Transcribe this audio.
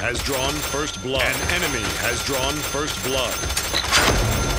has drawn first blood. An enemy has drawn first blood.